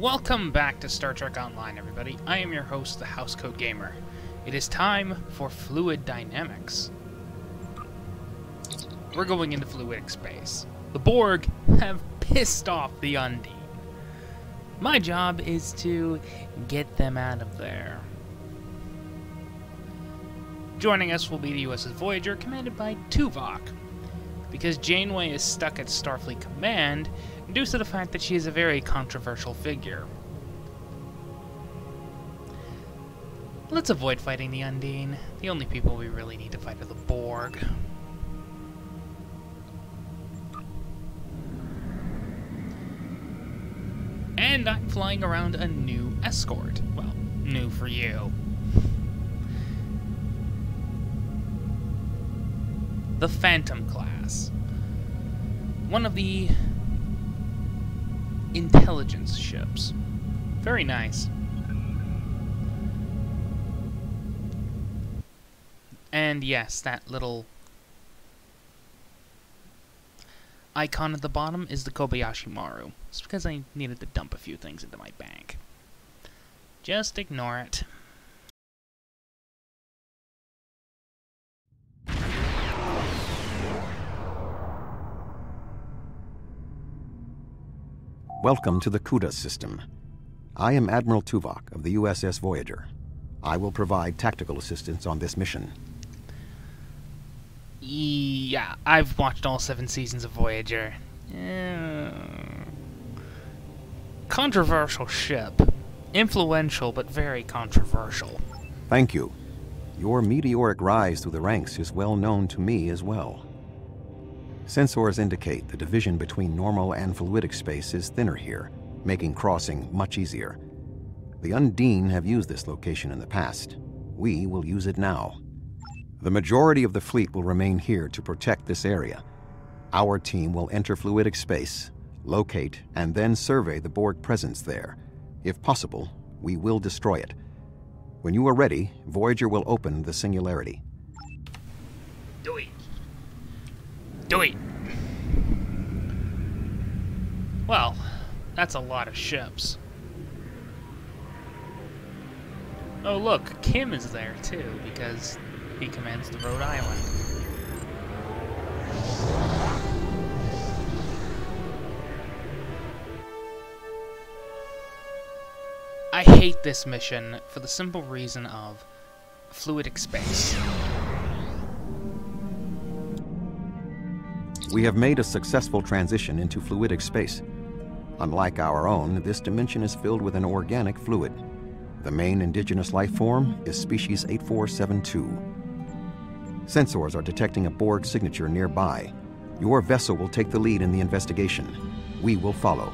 Welcome back to Star Trek Online, everybody. I am your host, the Housecoat Gamer. It is time for fluid dynamics. We're going into fluidic space. The Borg have pissed off the Undine. My job is to get them out of there. Joining us will be the USS Voyager, commanded by Tuvok. Because Janeway is stuck at Starfleet Command, due to the fact that she is a very controversial figure. Let's avoid fighting the Undine. The only people we really need to fight are the Borg. And I'm flying around a new escort. Well, new for you. The Phantom class. One of the intelligence ships. Very nice. And yes, that little icon at the bottom is the Kobayashi Maru. It's because I needed to dump a few things into my bank. Just ignore it. Welcome to the CUDA system. I am Admiral Tuvok of the USS Voyager. I will provide tactical assistance on this mission. Yeah, I've watched all seven seasons of Voyager. Controversial ship. Influential, but very controversial. Thank you. Your meteoric rise through the ranks is well known to me as well. Sensors indicate the division between normal and fluidic space is thinner here, making crossing much easier. The Undine have used this location in the past. We will use it now. The majority of the fleet will remain here to protect this area. Our team will enter fluidic space, locate, and then survey the Borg presence there. If possible, we will destroy it. When you are ready, Voyager will open the singularity. Do it. Do it. Well, that's a lot of ships. Oh look, Kim is there too, because he commands the Rhode Island. I hate this mission for the simple reason of fluidic space. We have made a successful transition into fluidic space. Unlike our own, this dimension is filled with an organic fluid. The main indigenous life form is species 8472. Sensors are detecting a Borg signature nearby. Your vessel will take the lead in the investigation. We will follow.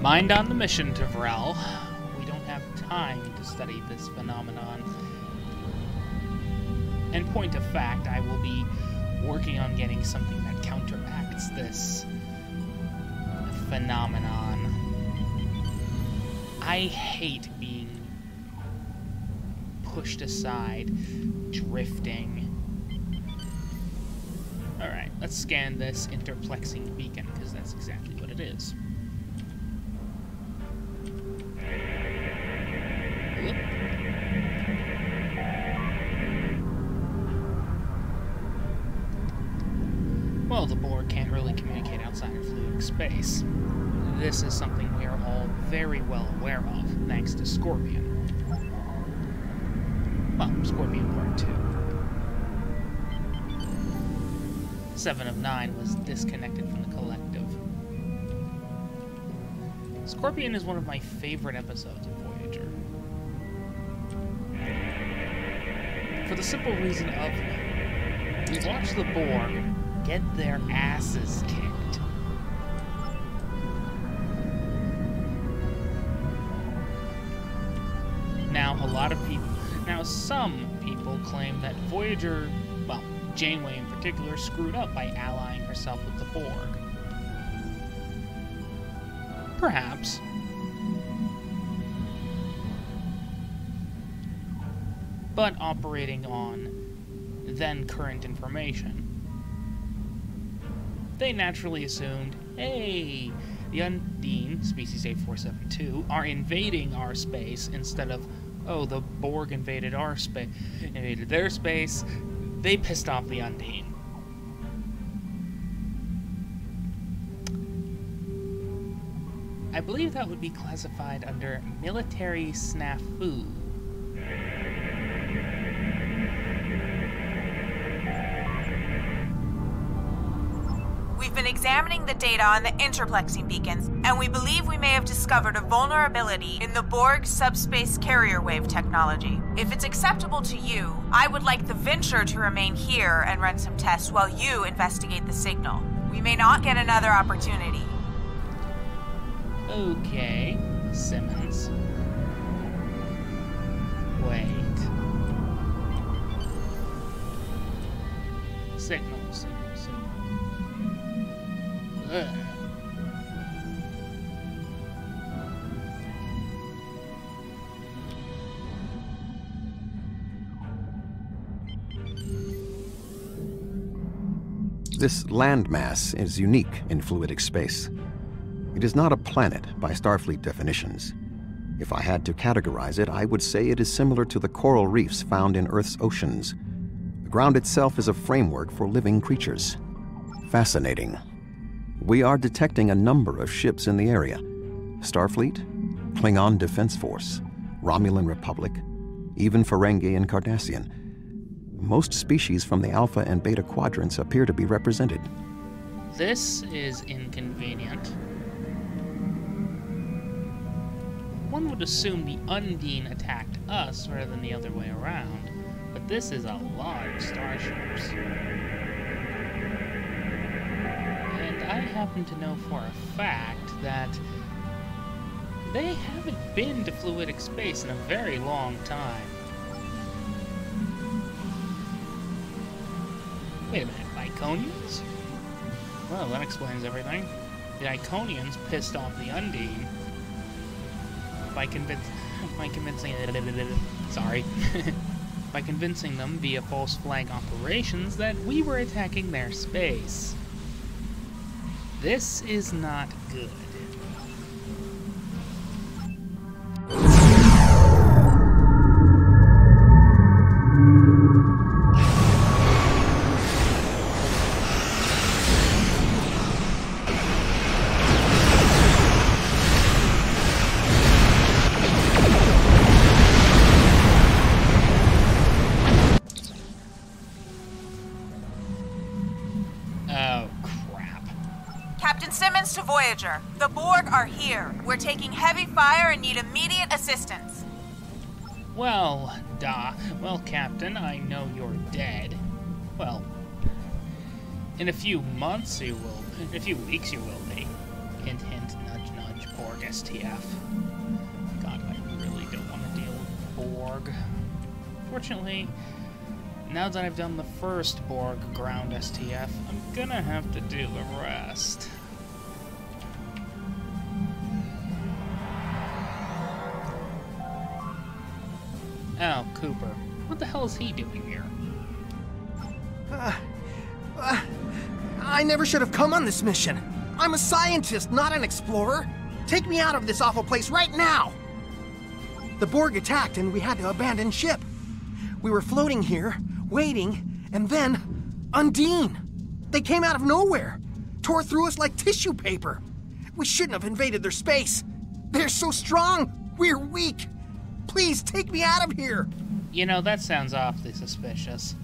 Mind on the mission, Tavrel. We don't have time to study this phenomenon. In point of fact, I will be working on getting something that counteracts this uh, phenomenon. I hate being pushed aside, drifting. Alright, let's scan this interplexing beacon, because that's exactly what it is. Space. This is something we are all very well aware of, thanks to Scorpion. Well, Scorpion Part 2. Seven of Nine was disconnected from the collective. Scorpion is one of my favorite episodes of Voyager. For the simple reason of we watch the Borg get their asses kicked. Now some people claim that Voyager, well, Janeway in particular, screwed up by allying herself with the Borg. Perhaps. But operating on then current information, they naturally assumed hey, the Undine, species 8472, are invading our space instead of, oh, the Borg invaded our space, invaded their space. They pissed off the Undine. I believe that would be classified under military snafu. We've been examining the data on the interplexing beacons, and we believe we may have discovered a vulnerability in the Borg subspace carrier wave technology. If it's acceptable to you, I would like the Venture to remain here and run some tests while you investigate the signal. We may not get another opportunity. Okay, Simmons. Wait. Signal, signal, signal. This landmass is unique in fluidic space. It is not a planet by Starfleet definitions. If I had to categorize it, I would say it is similar to the coral reefs found in Earth's oceans. The ground itself is a framework for living creatures. Fascinating. We are detecting a number of ships in the area Starfleet, Klingon Defense Force, Romulan Republic, even Ferengi and Cardassian. Most species from the Alpha and Beta quadrants appear to be represented. This is inconvenient. One would assume the Undine attacked us rather than the other way around, but this is a lot of starships. I happen to know for a fact that they haven't been to fluidic space in a very long time. Wait a minute, Iconians? Well, that explains everything. The Iconians pissed off the Undine by convince by convincing sorry by convincing them via false flag operations that we were attacking their space. This is not good. Taking heavy fire and need immediate assistance. Well, da. Well, Captain, I know you're dead. Well, in a few months you will. In a few weeks you will be. Hint, hint, nudge, nudge. Borg STF. God, I really don't want to deal with Borg. Fortunately, now that I've done the first Borg ground STF, I'm gonna have to do the rest. Cooper. What the hell is he doing here? Uh, uh, I never should have come on this mission. I'm a scientist, not an explorer. Take me out of this awful place right now. The Borg attacked and we had to abandon ship. We were floating here, waiting, and then Undine. They came out of nowhere, tore through us like tissue paper. We shouldn't have invaded their space. They're so strong. We're weak. Please take me out of here. You know, that sounds awfully suspicious.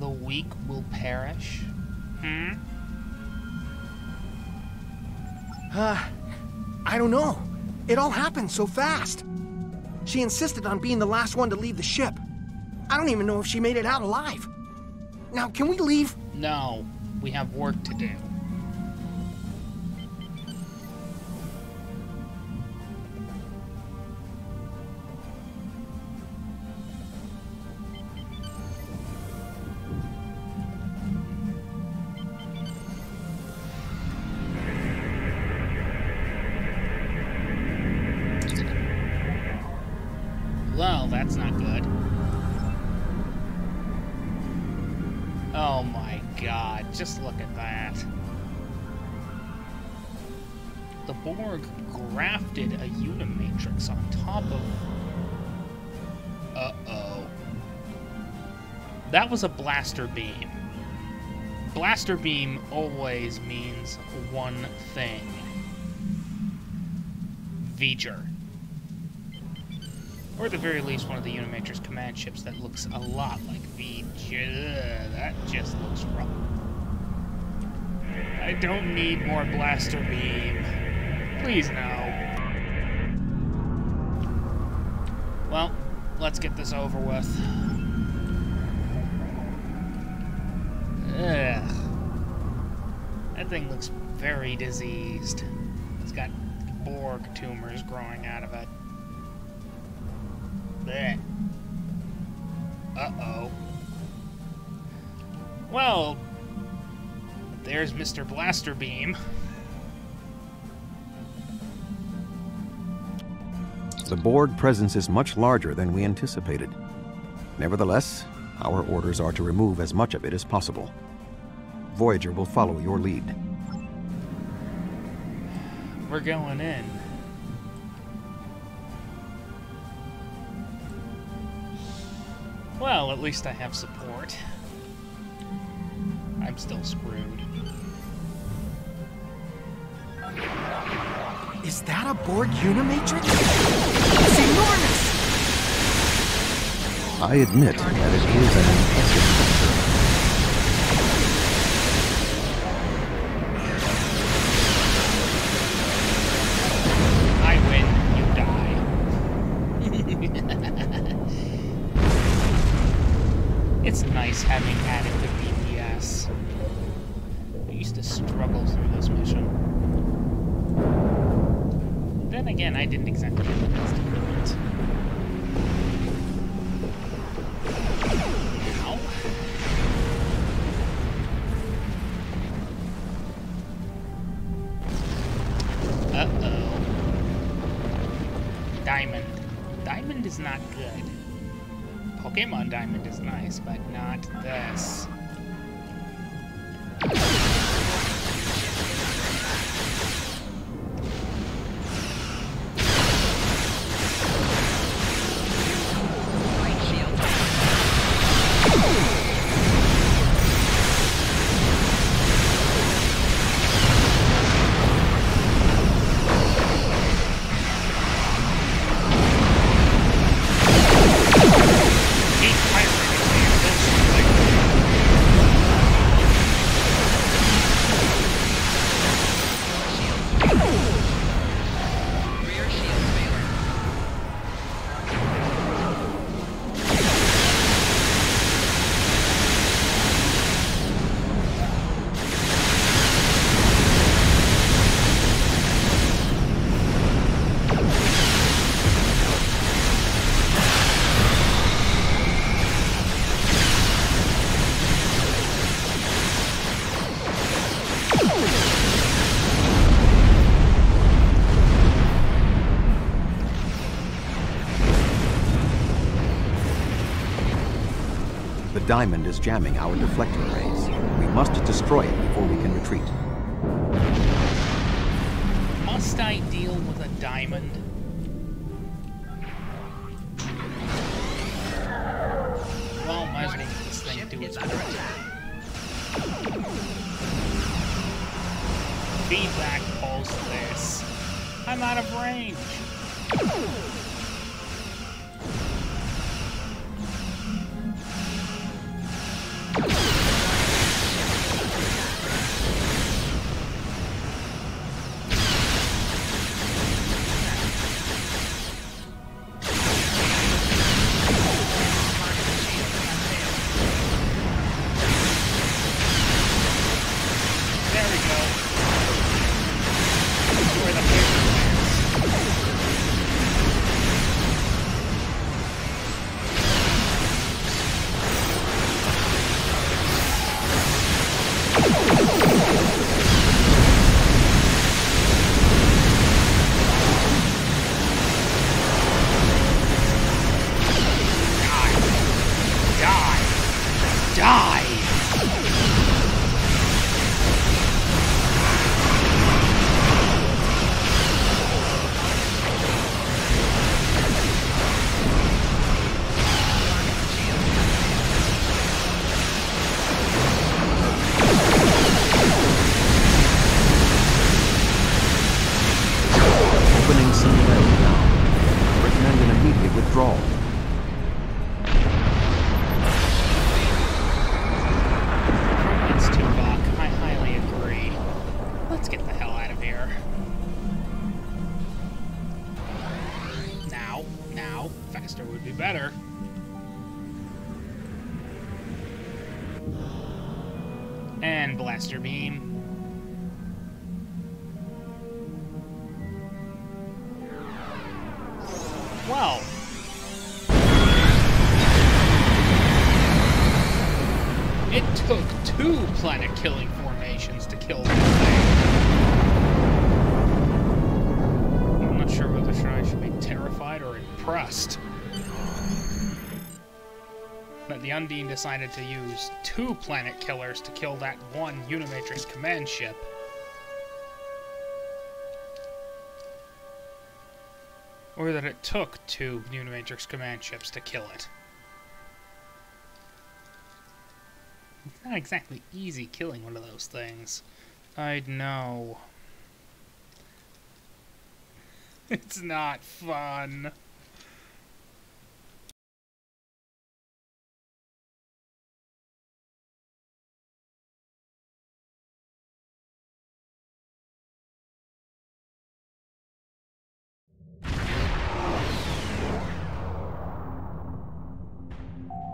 The weak will perish? Hmm? Uh, I don't know. It all happened so fast. She insisted on being the last one to leave the ship. I don't even know if she made it out alive. Now, can we leave? No, we have work to do. On top of. Uh oh. That was a blaster beam. Blaster beam always means one thing V'ger. Or at the very least, one of the Unimatrix command ships that looks a lot like V'ger. That just looks wrong. I don't need more blaster beam. Please, no. Let's get this over with. Ugh. That thing looks very diseased. It's got Borg tumors growing out of it. Blech. Uh-oh. Well, there's Mr. Blaster Beam. The Borg presence is much larger than we anticipated. Nevertheless, our orders are to remove as much of it as possible. Voyager will follow your lead. We're going in. Well, at least I have support. I'm still screwed. Is that a Borg Unimatrix? It's enormous! I admit that it is an impressive structure. I win, you die. it's nice having added the DPS. I used to struggle through this mission. Then again, I didn't exactly have the best equipment. Ow. Uh-oh. Diamond. Diamond is not good. Pokemon Diamond is nice, but not this. Diamond is jamming our deflector arrays. We must destroy it before we can retreat. Must I deal with a diamond? Well, might as well let this thing do its Feedback pulse this. I'm out of range. die! Let's get the hell out of here. Now, now, faster would be better. And blaster beam. Well, It took two planet killing impressed. That the Undine decided to use two planet killers to kill that one Unimatrix command ship. Or that it took two Unimatrix command ships to kill it. It's not exactly easy killing one of those things. I'd know. It's not fun.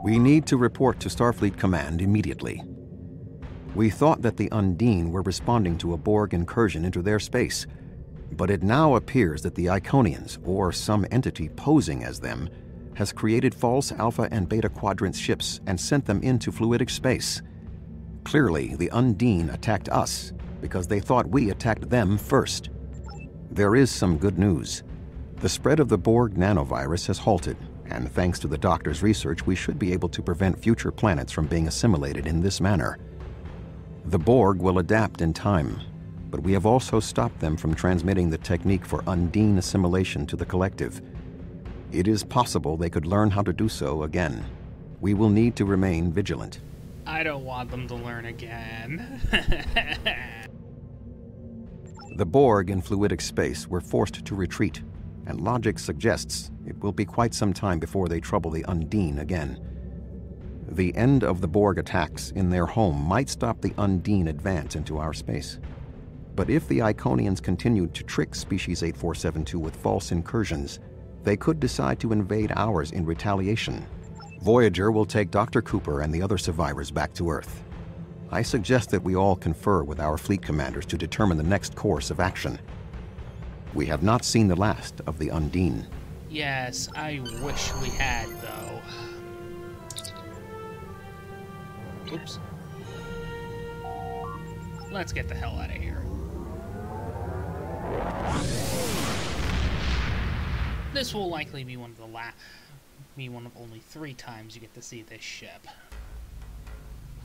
We need to report to Starfleet Command immediately. We thought that the Undine were responding to a Borg incursion into their space, but it now appears that the Iconians, or some entity posing as them, has created false Alpha and Beta Quadrant ships and sent them into fluidic space. Clearly, the Undine attacked us because they thought we attacked them first. There is some good news. The spread of the Borg nanovirus has halted, and thanks to the doctor's research, we should be able to prevent future planets from being assimilated in this manner. The Borg will adapt in time, but we have also stopped them from transmitting the technique for undine assimilation to the collective. It is possible they could learn how to do so again. We will need to remain vigilant. I don't want them to learn again. The Borg in fluidic space were forced to retreat, and logic suggests it will be quite some time before they trouble the Undine again. The end of the Borg attacks in their home might stop the Undine advance into our space. But if the Iconians continued to trick Species 8472 with false incursions, they could decide to invade ours in retaliation. Voyager will take Dr. Cooper and the other survivors back to Earth. I suggest that we all confer with our fleet commanders to determine the next course of action. We have not seen the last of the Undine. yes, I wish we had, though. Oops. Let's get the hell out of here. This will likely be one of the la- be one of only three times you get to see this ship.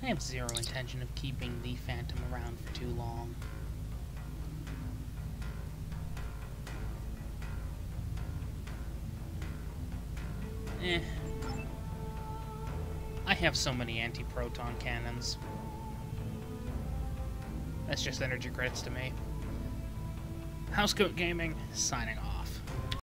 I have zero intention of keeping the Phantom around for too long. Eh. I have so many anti-proton cannons. That's just energy credits to me. Housecoat Gaming, signing off.